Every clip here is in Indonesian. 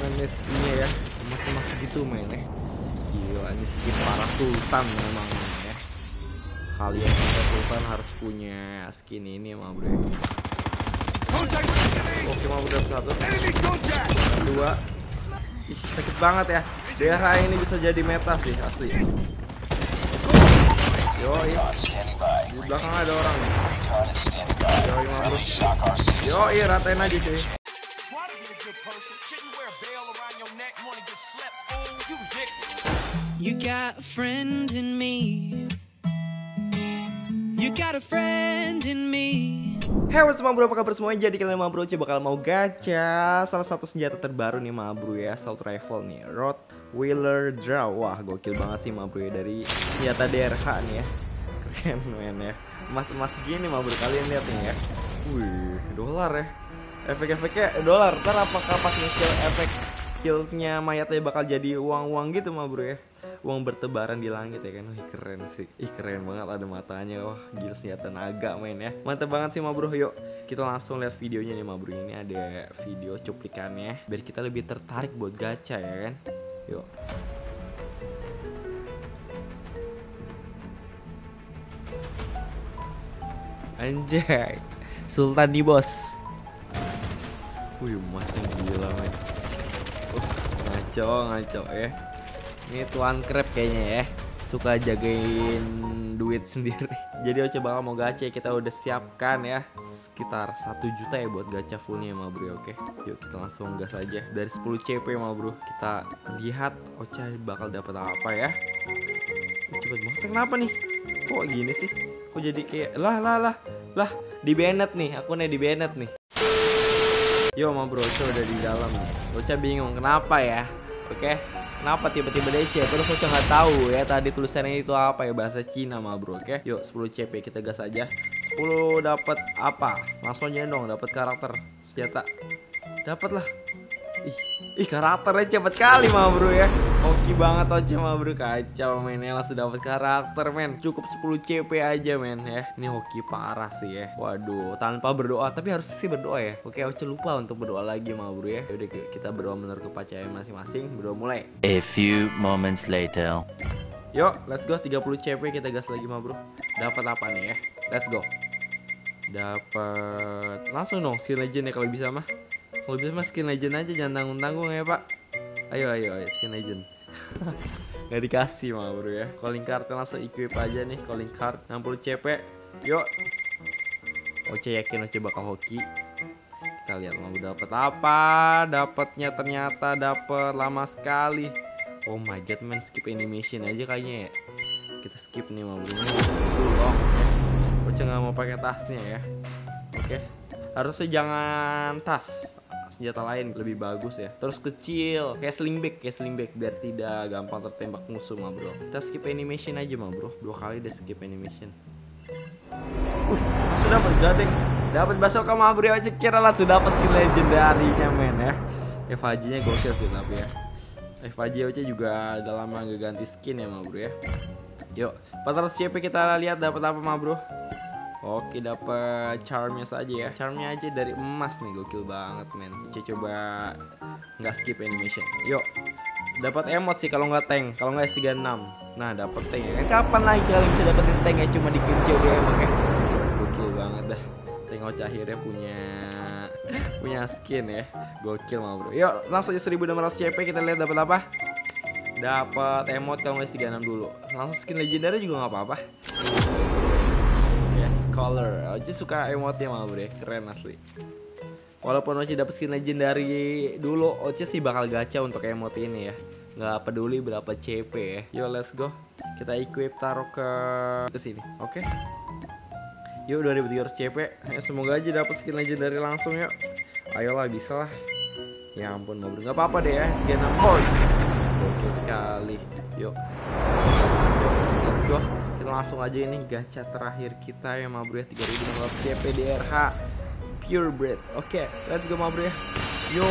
nih skinnya ya masih masih gitu men ya gila ini skin para sultan memang ya kalian para sultan harus punya skin ini mah bro oke mah udah satu dua Ih, sakit banget ya DH ini bisa jadi meta sih asli Yoi Di belakang ada orang mah bro Yoi ratain aja cuy You got a friend in me. You got a friend in me. Hey what's up bro, apa kabar semuanya? Jadi kalian mau bro bakal mau gacha Salah satu senjata terbaru nih ma bro ya. Assault Rifle nih. Rod Wheeler Draw. Wah gokil banget sih ma bro ya. Dari senjata DRH nih ya. Keren men ya. Emas-emas gini ma bro, kalian lihat nih ya. Wih, dolar ya Efek-efeknya dolar. Ntar apakah pas nge efek skillsnya mayatnya bakal jadi uang-uang gitu mah bro ya? Uang bertebaran di langit ya kan? Wih keren sih. Ih keren banget ada matanya. Wah gila senjata naga main ya. Mantap banget sih mah bro. Yuk kita langsung lihat videonya nih mah bro. Ini ada video cuplikannya. Biar kita lebih tertarik buat gacha ya kan? Yuk. Anjay. Sultan nih bos Wih masih gila men. Uh, Ngaco ngaco ya. Ini tuan krep kayaknya ya. Suka jagain duit sendiri. Jadi Oce bakal mau gacha Kita udah siapkan ya. Sekitar 1 juta ya buat gacha fullnya ma bro Oke yuk kita langsung gas aja. Dari 10 CP ma bro Kita lihat Oce bakal dapat apa ya. Cepet banget kenapa nih? Kok gini sih? Kok jadi kayak Lah lah lah Lah di Bennett nih Akunnya di Bennett nih Yo ma bro, Ocha udah di dalam. Ocha bingung kenapa ya? Oke, kenapa tiba-tiba DC? Terus Ocha nggak tahu ya tadi tulisannya itu apa ya bahasa Cina ma bro. Oke, yuk 10 CP kita gas aja. 10 dapat apa? Langsung dong, dapat karakter senjata. Dapat lah. Ih, ih karakternya cepet kali mah bro ya Oke banget Oce mah bro. Kacau men. Ya langsung dapat karakter men. Cukup 10 CP aja men ya. Ini hoki parah sih ya. Waduh tanpa berdoa. Tapi harus sih berdoa ya. Oke Oce lupa untuk berdoa lagi mah bro ya. Yaudah kita berdoa menurut kepercayaan masing-masing. Berdoa mulai. A few moments later. Yuk let's go. 30 CP kita gas lagi mah bro. Dapat apa nih ya? Let's go. Dapat Langsung dong skin legend ya kalau bisa mah. Kalau bisa mas skin legend aja jangan tanggung-tanggung ya pak. Ayo ayo ayo skin legend Gak dikasih mah bro ya. Calling card langsung equip aja nih Calling card. 60 CP Yuk. Oce yakin Oce bakal hoki. Kita lihat mau dapat apa? Dapatnya ternyata dapat lama sekali. Oh my god man skip animation aja kayaknya ya. Kita skip nih mau bro Sulong Oce nggak mau pakai tasnya ya. Oke. Harusnya jangan tas senjata lain lebih bagus ya. Terus kecil kayak slingback kayak slingback biar tidak gampang tertembak musuh mah bro. Kita skip animation aja mah bro. Dua kali udah skip animation. Uh, sudah bergadeng dapat baso kamu bro aja. Kira sudah dapat skill legendarinya men ya. FHG nya gokil sih tapi ya. FHG aja juga udah lama gak ganti skin ya mah bro ya. Yuk 400 CP kita lihat dapat apa mah bro Oke dapat charmnya saja ya. Charmnya aja dari emas nih gokil banget men. Saya coba nggak skip animation. Yuk. Dapat emot sih kalau nggak tank kalau nggak S36 Nah dapat tank ya. Kapan lagi kalian bisa dapetin tank ya cuma di game COD emang ya? Gokil banget dah. Tengok akhirnya punya punya skin ya. Gokil mah bro. Yuk langsung aja 1600 CP kita lihat dapat apa. Dapat emot kalau nggak S36 dulu. Langsung skin legendary juga nggak apa-apa color. Oce suka emotnya malah bro keren asli. Walaupun Oce dapet skin legendary dulu Oce sih bakal gacha untuk emot ini ya. Nggak peduli berapa CP ya. Yo let's go. Kita equip taruh ke ke sini Oke? Okay? Yuk 2300 CP ya, Semoga aja dapet skin legendary langsung yuk. Ayolah bisa lah. Ya ampun mau nggak apa-apa deh ya SG 6 oh, Oke sekali. Yuk Let's go langsung aja ini gacha terakhir kita ya ma bro ya 3600 CP DRH purebred oke okay, let's go ma bro ya. Yo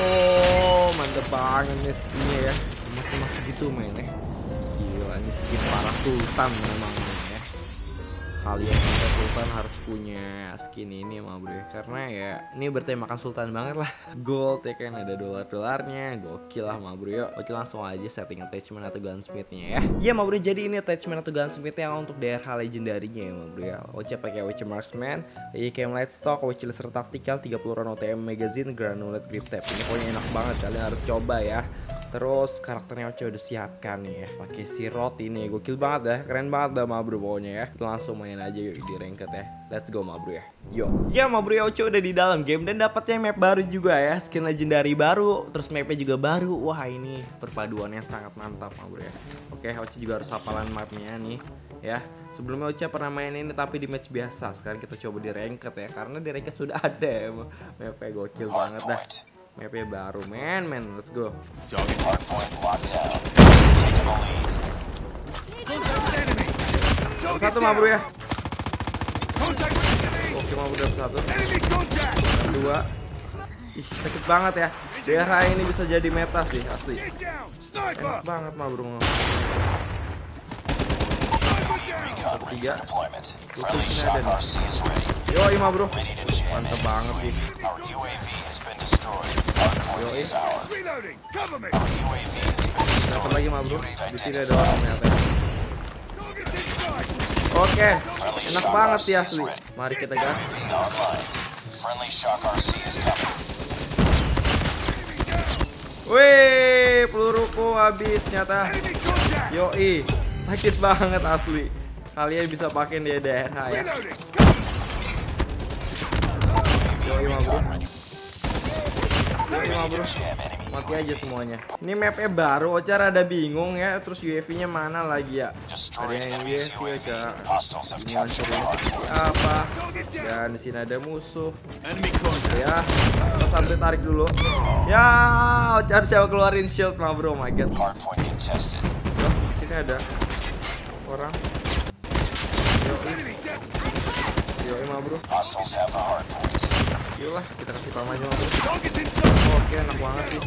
mantep banget nih skinnya ya. Masih masih gitu main ya gila ini skin para sultan memang kalian kita Sultan harus punya skin ini mah bro ya. Karena ya ini bertemakan Sultan banget lah. Gold ya kan ada dolar-dolarnya. Gokil lah mah bro. Ya Oke langsung aja setting attachment atau gunsmithnya ya. Ya mah bro jadi ini attachment atau gunsmithnya untuk DRH legendarinya ya mah bro ya. Oce pakai WC Marksman IKM Light Stock, WC Laser Tactical 30 round OTM Magazine, Granulate Grip Tape Ini pokoknya enak banget kalian harus coba ya Terus karakternya Oce udah siapkan nih ya. Pakai si Rot ini gokil banget ya. Keren banget dah ma bro pokoknya ya. Kita langsung main aja yuk di ranked ya. Let's go ma bro ya. Yo. Ya ma bro ya Oce udah di dalam game dan dapatnya map baru juga ya. Skin legendary baru terus mapnya juga baru. Wah ini perpaduannya sangat mantap ma bro ya. Oke Oce juga harus hafalan mapnya nih ya. Sebelumnya Oce pernah main ini tapi di match biasa. Sekarang kita coba di ranked ya karena di ranked sudah ada ya mapnya. Gokil banget dah mapnya baru men men let's go Hardpoint locked down. Taking the lead. satu ma bro ya oke ma bro dapet satu dan dua ih sakit banget ya DH ini bisa jadi meta sih asli enak banget ma bro Tiga. for deployment. Betul, Friendly sini Shock ada nih. RC is ready. yoi ma bro mantep banget sih Been destroyed. Hardpoint Yoi. is ours. Reloading! Cover me! Our UAV has been dapat destroyed. lagi ma bro di sini ada orang inside! oke enak banget sih is asli mari kita gas UAV online. Friendly Shock RC is coming. Wih, peluruku habis contact! Yoi, sakit banget asli. Kalian bisa pakai di daerah ya. Yoi ma bro. Yoi ma bro. Mati aja semuanya. Ini mapnya baru, Ocar ada bingung ya. Terus UAV-nya mana lagi ya? Ada yang UAV UAV. Hardpoint. apa? Dan sini ada musuh. Ya, kita sampai tarik dulu. Ya, Ocar coba keluarin shield ma bro, my god. Loh, sini ada orang. Yoi, yoi ma bro. Yolah, kita kasih pam aja! Oke, enak banget sih.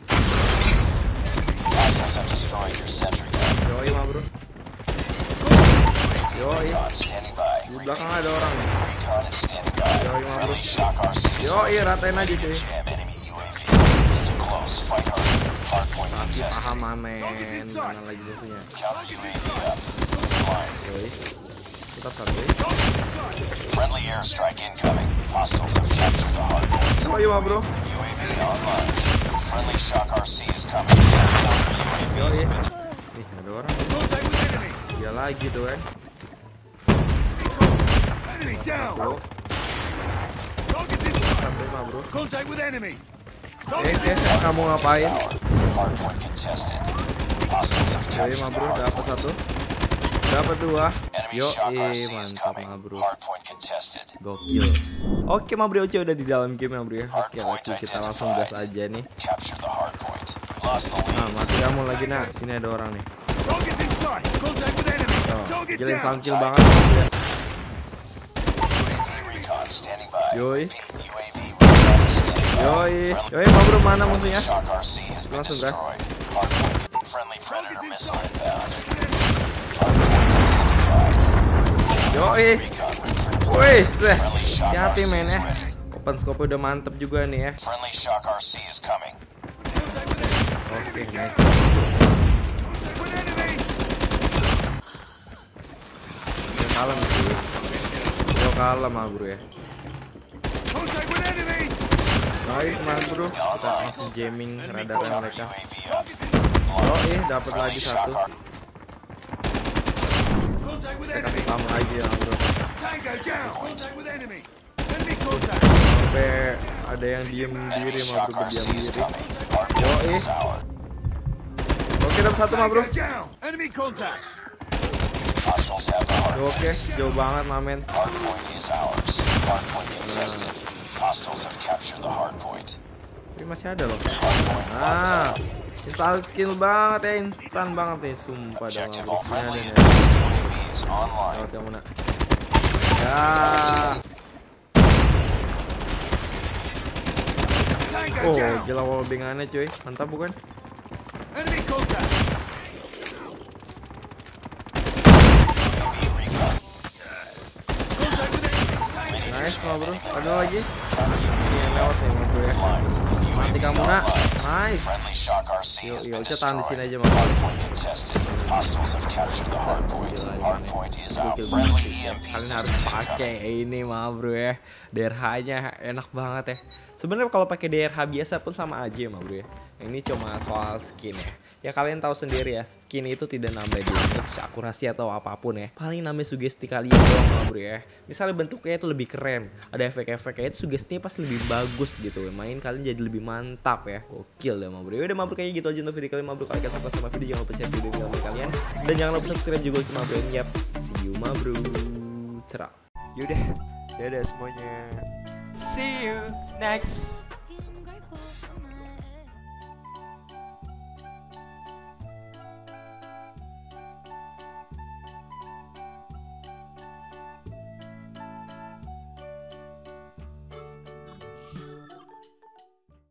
Yoi ma bro. Yoi, di belakang ada orang. Yoi, ma bro. Yoi, ratain aja cuy. Masih paham. Mana lagi. Yoi. Kita satu. Friendly airstrike incoming. Hostiles have captured the hardpoint. Yoi ma bro. UAV online. Friendly Shock RC is coming. Counter UAV Yoi. has been Nih, ada orang. Dia lagi tuh kan. Enemy down! Bro, sampai. Contact with enemy! Eh, eh, inside! kamu ngapain? Hardpoint contested. Hostiles have captured ma the bro, dapat satu. Dapat dua. Yo, eh, mantap coming. ma bro. Gokil. Oke, ma bro, Oce udah di dalam game ya bro ya. Oke, langsung kita langsung gas aja nih. Nah, mati kamu lagi nak. Sini ada orang nih. Oh, gila sangkil banget ya. Yoi. Yoi. Yoi, ma bro, mana musuhnya? Langsung gas. Yoi. Wih, Hati-hati men ya. Open scope udah mantep juga nih ya. Oke, nice. With enemy! Udah kalem sih. Udah kalem ma bro ya. Baik ma bro, kita langsung jamming radarnya mereka. Oh eh, dapat lagi satu. Contact with enemy! lagi ya bro. Tango down! Contact with enemy! Enemy contact! Sampai ada yang diem diri ma Shock bro, berdiam diri. ours. Oke, dapat satu ma bro. Enemy contact! Oke, jauh banget ma men. Hardpoint is ours. Hardpoint contested. Hostiles have captured the hardpoint. Tapi masih ada loh. Ah, down. instan kill banget ya, instan banget nih, sumpah nih. UAV is online. Lewat kamu nak. Ya. Oh, gila wallbangannya cuy. Mantap bukan? Nice bro. Ada lagi? Ini lewat nih ya. Mati kamu nak. Nice. Been kita tahan di sini aja. EMP Kalian harus pakai ini ma bro ya. DRH-nya enak banget ya. Sebenarnya kalau pakai DRH biasa pun sama aja ma bro ya. Ini cuma soal skin ya. Ya kalian tahu sendiri ya, skin itu tidak nambah damage, akurasi atau apa pun ya. Paling nambah sugesti kalian doang ma bro ya. Misalnya bentuknya itu lebih keren, ada efek-efeknya itu sugestinya pas lebih bagus gitu. Main kalian jadi lebih mantap ya. Gokil deh bro. Ya udah ma bro kayaknya gitu aja untuk video kalian ma bro. Kalau kalian suka sama video jangan lupa share video ke kalian dan jangan lupa subscribe juga ke ma bro. Yap, see you ma bro. Cerah. Yaudah, dadah semuanya. See you next